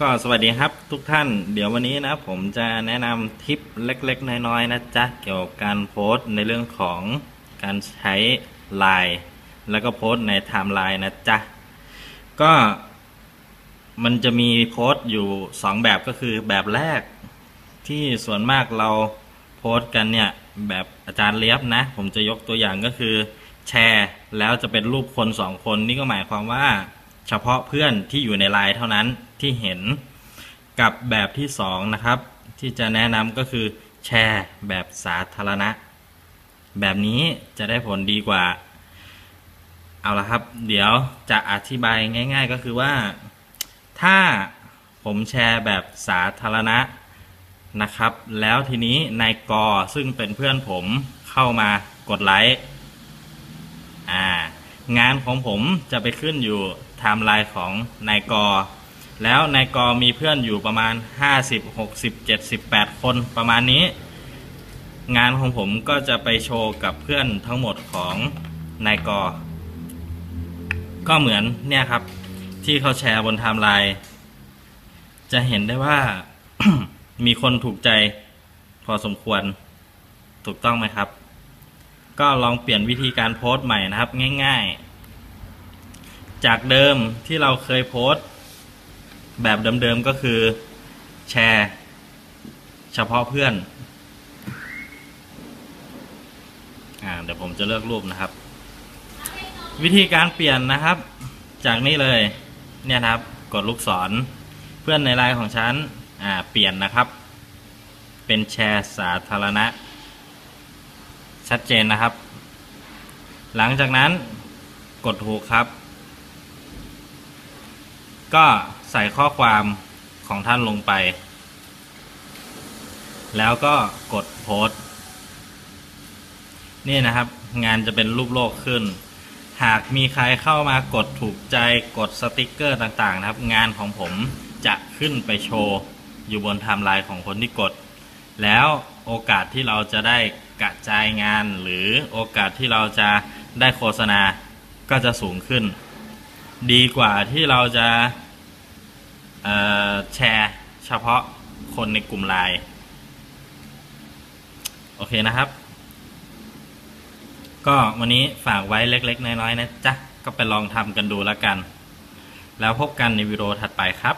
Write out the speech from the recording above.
ก็สวัสดีครับทุกท่านเดี๋ยววันนี้นะผมจะแนะนำทิปเล็กๆ น้อยๆนะจ๊ะเกี่ยวกับการโพสต์ในเรื่องของการใช้ไลน์แล้วก็โพสต์ในไทม์ไลน์นะจ๊ะก็มันจะมีโพสต์อยู่ 2 แบบก็คือแบบแรกที่ส่วนมากเราโพสต์กันเนี่ย แบบอาจารย์เลียบนะ ผมจะยกตัวอย่างก็คือแชร์ แล้วจะเป็นรูปคนสองคนนี่ก็หมายความว่า เฉพาะเพื่อนที่อยู่ในไลน์เท่านั้นที่เห็นกับแบบที่สองนะครับ ที่จะแนะนำก็คือแชร์แบบสาธารณะ แบบนี้จะได้ผลดีกว่า เอาละครับ เดี๋ยวจะอธิบายง่าย ๆ ก็คือว่า ถ้าผมแชร์แบบสาธารณะนะครับ แล้วทีนี้นายกอซึ่งเป็นเพื่อนผมเข้ามากดไลค์ งานของผมจะไปขึ้นอยู่ไทม์ไลน์ของนายกอแล้วนายกอมีเพื่อนอยู่ประมาณ 50 60 70 80 คนประมาณนี้ งานของผมก็จะไปโชว์กับเพื่อนทั้งหมดของนายกอก็เหมือนเนี่ยครับ ที่เขาแชร์บนไทม์ไลน์จะเห็นได้ว่ามีคนถูกใจพอสมควรถูกต้องไหมครับ ก็ลองเปลี่ยนวิธีการโพสต์ใหม่นะครับง่ายๆ จากเดิมที่เราเคยโพสต์ แบบเดิมๆก็คือแชร์ เฉพาะเพื่อนอ่าเดี๋ยวผมจะเลือกรูปนะครับ วิธีการเปลี่ยนนะครับ จากนี้เลยเนี่ยนะครับ กดลูกศรเพื่อนในไลน์ของฉันอ่าเปลี่ยนนะครับ เป็นแชร์สาธารณะ ชัดเจนนะครับ หลังจากนั้นกดถูกครับ ก็ใส่ข้อความของท่านลงไป แล้วก็กดโพสต์นี่นะครับ งานจะเป็นรูปโลกขึ้น หากมีใครเข้ามากดถูกใจกดสติกเกอร์ต่างๆ นะครับ งานของผมจะขึ้นไปโชว์อยู่บนไทม์ไลน์ของคนที่กด แล้วโอกาสที่เราจะได้ กระจายงานหรือโอกาสที่เราจะได้โฆษณาก็จะสูงขึ้น ดีกว่าที่เราจะแชร์เฉพาะคนในกลุ่มไลน์โอเคนะครับ ก็วันนี้ฝากไว้เล็ก ๆ น้อย ๆ นะจ๊ะ ก็ไปลองทำกันดูแล้วกัน แล้วพบกันในวิดีโอถัดไปครับ